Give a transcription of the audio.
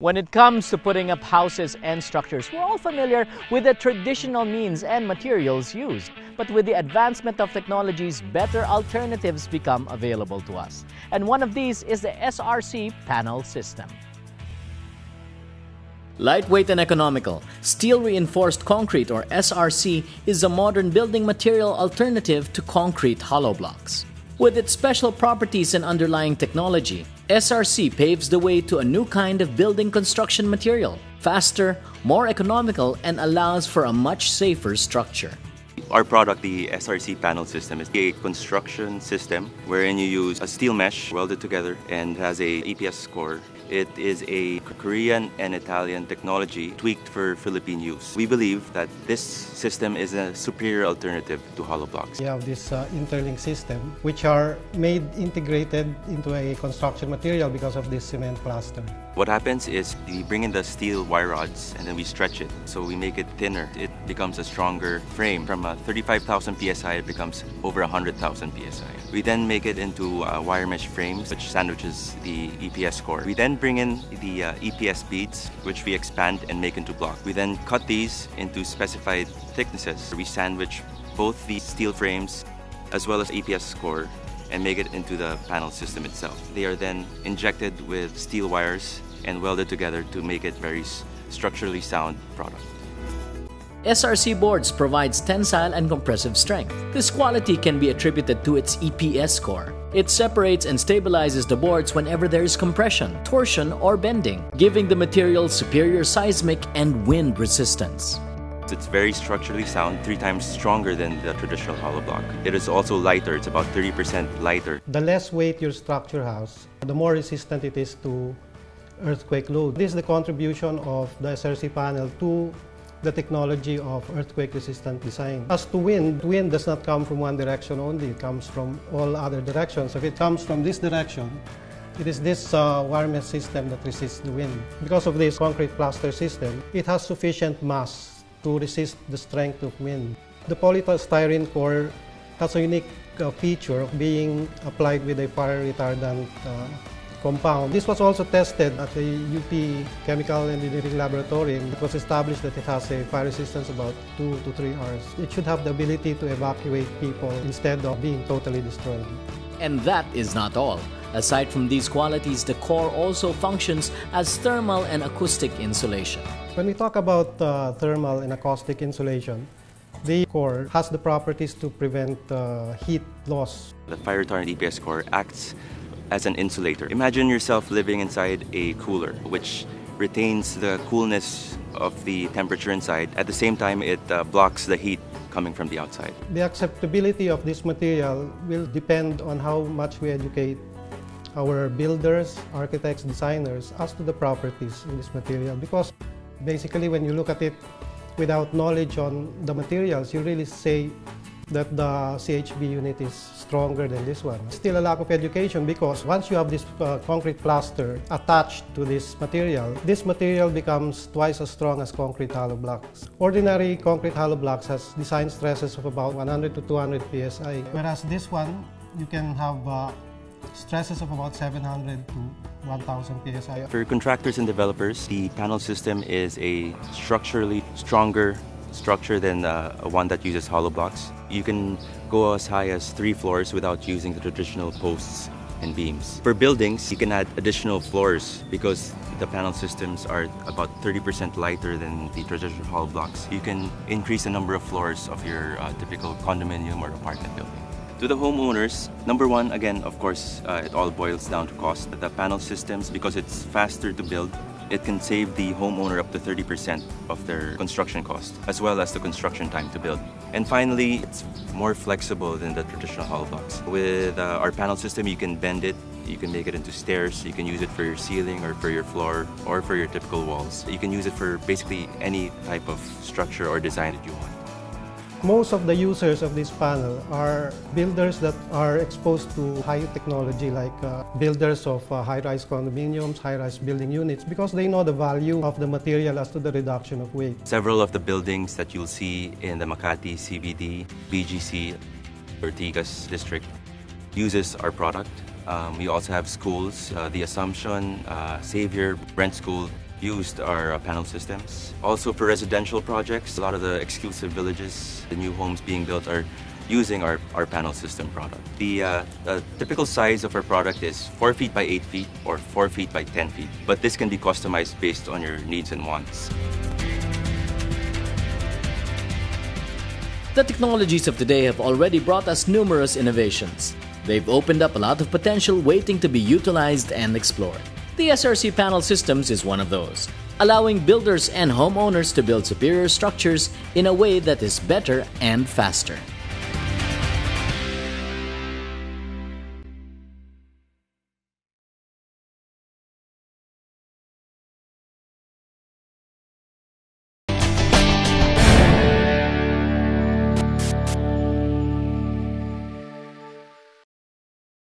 When it comes to putting up houses and structures, we're all familiar with the traditional means and materials used. But with the advancement of technologies, better alternatives become available to us. And one of these is the SRC panel system. Lightweight and economical, steel reinforced concrete or SRC is a modern building material alternative to concrete hollow blocks. With its special properties and underlying technology, SRC paves the way to a new kind of building construction material, faster, more economical, and allows for a much safer structure. Our product, the SRC panel system, is a construction system wherein you use a steel mesh welded together and has a EPS core it is a Korean and Italian technology tweaked for Philippine use. We believe that this system is a superior alternative to hollow blocks. We have this uh, interlink system which are made integrated into a construction material because of this cement plaster. What happens is we bring in the steel wire rods and then we stretch it. So we make it thinner. It becomes a stronger frame. From a 35,000 psi, it becomes over 100,000 psi. We then make it into uh, wire mesh frames which sandwiches the EPS core. We then bring in the uh, EPS beads, which we expand and make into blocks. We then cut these into specified thicknesses. We sandwich both the steel frames as well as EPS core and make it into the panel system itself. They are then injected with steel wires and welded together to make it very structurally sound product. SRC boards provides tensile and compressive strength. This quality can be attributed to its EPS core. It separates and stabilizes the boards whenever there is compression, torsion, or bending, giving the material superior seismic and wind resistance. It's very structurally sound, three times stronger than the traditional hollow block. It is also lighter, it's about 30% lighter. The less weight your structure has, the more resistant it is to earthquake load. This is the contribution of the SRC panel to the technology of earthquake-resistant design. As to wind, wind does not come from one direction only. It comes from all other directions. If it comes from this direction, it is this uh, wire mesh system that resists the wind. Because of this concrete plaster system, it has sufficient mass to resist the strength of wind. The polystyrene core has a unique uh, feature of being applied with a fire retardant uh, compound. This was also tested at the UP Chemical Engineering Laboratory. It was established that it has a fire resistance about 2 to 3 hours. It should have the ability to evacuate people instead of being totally destroyed. And that is not all. Aside from these qualities, the core also functions as thermal and acoustic insulation. When we talk about uh, thermal and acoustic insulation, the core has the properties to prevent uh, heat loss. The fire retardant EPS core acts as an insulator. Imagine yourself living inside a cooler, which retains the coolness of the temperature inside. At the same time, it uh, blocks the heat coming from the outside. The acceptability of this material will depend on how much we educate our builders, architects, designers as to the properties in this material. Because basically, when you look at it without knowledge on the materials, you really say that the CHB unit is stronger than this one. Still a lack of education because once you have this uh, concrete plaster attached to this material, this material becomes twice as strong as concrete hollow blocks. Ordinary concrete hollow blocks has design stresses of about 100 to 200 psi, whereas this one, you can have uh, stresses of about 700 to 1000 psi. For contractors and developers, the panel system is a structurally stronger structure than uh, one that uses hollow blocks. You can go as high as three floors without using the traditional posts and beams. For buildings, you can add additional floors because the panel systems are about 30% lighter than the traditional hollow blocks. You can increase the number of floors of your uh, typical condominium or apartment building. To the homeowners, number one, again, of course, uh, it all boils down to cost. The panel systems, because it's faster to build, it can save the homeowner up to 30% of their construction cost, as well as the construction time to build. And finally, it's more flexible than the traditional hollow blocks. With uh, our panel system, you can bend it, you can make it into stairs, you can use it for your ceiling or for your floor or for your typical walls. You can use it for basically any type of structure or design that you want. Most of the users of this panel are builders that are exposed to high technology like uh, builders of uh, high-rise condominiums, high-rise building units because they know the value of the material as to the reduction of weight. Several of the buildings that you'll see in the Makati CBD, BGC, Ortigas district uses our product. Um, we also have schools, uh, the Assumption, uh, Xavier, Brent School, used our uh, panel systems. Also for residential projects, a lot of the exclusive villages, the new homes being built are using our, our panel system product. The, uh, the typical size of our product is 4 feet by 8 feet or 4 feet by 10 feet, but this can be customized based on your needs and wants. The technologies of today have already brought us numerous innovations. They've opened up a lot of potential waiting to be utilized and explored. The SRC panel systems is one of those, allowing builders and homeowners to build superior structures in a way that is better and faster.